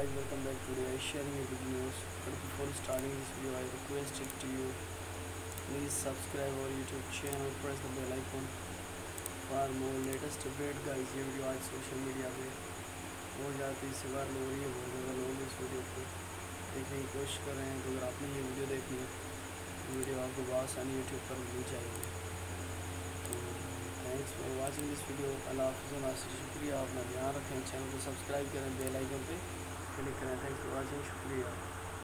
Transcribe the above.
guys welcome back today I sharing a news but before starting this video I request it to you please subscribe our YouTube channel press the bell icon for more latest update guys ये video आज social media पे बहुत ज़्यादा viral हो रही है बहुत ज़्यादा लोग इस वीडियो को देखने की कोशिश कर रहे हैं तो अगर आपने ये वीडियो देखनी है तो वीडियो आपको आसानी यूट्यूब पर मिल जाएगी तो thanks for watching this video अल्लाह हाफ़ शुक्रिया अपना ध्यान रखें चैनल को सब्सक्राइब करें बेल आइकन पे क्लिक करें थैंक्स फॉर वाचिंग शुक्रिया